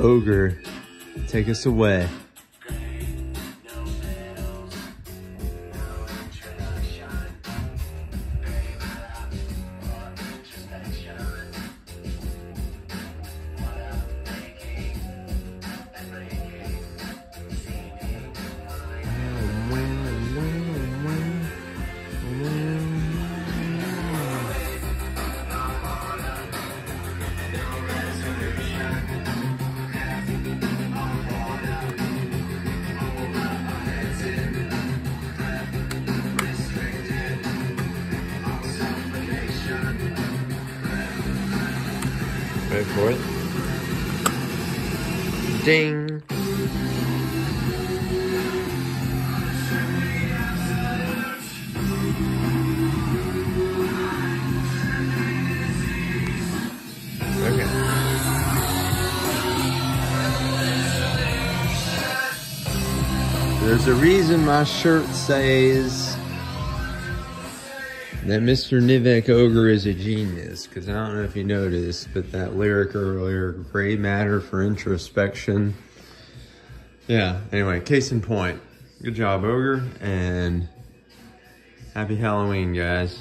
Ogre take us away. Wait for it. Ding. Okay. There's a reason my shirt says that Mr. Nivek Ogre is a genius, because I don't know if you noticed, but that lyric earlier, gray matter for introspection. Yeah, anyway, case in point. Good job, Ogre, and happy Halloween, guys.